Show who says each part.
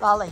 Speaker 1: Bali.